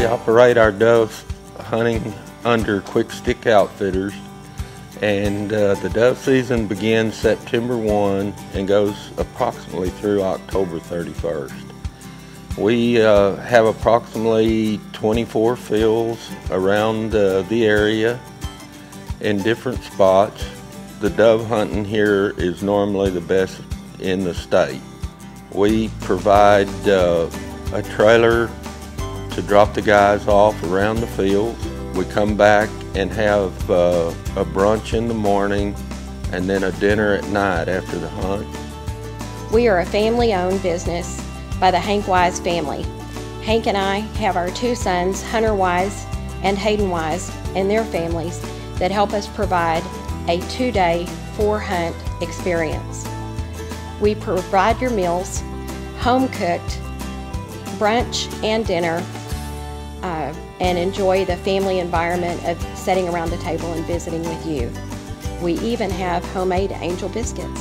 We operate our dove hunting under Quick Stick Outfitters, and uh, the dove season begins September 1 and goes approximately through October 31st. We uh, have approximately 24 fields around uh, the area in different spots. The dove hunting here is normally the best in the state. We provide uh, a trailer to drop the guys off around the fields. We come back and have uh, a brunch in the morning and then a dinner at night after the hunt. We are a family owned business by the Hank Wise family. Hank and I have our two sons, Hunter Wise and Hayden Wise, and their families that help us provide a two day, four hunt experience. We provide your meals, home cooked, brunch, and dinner, uh, and enjoy the family environment of sitting around the table and visiting with you. We even have homemade angel biscuits.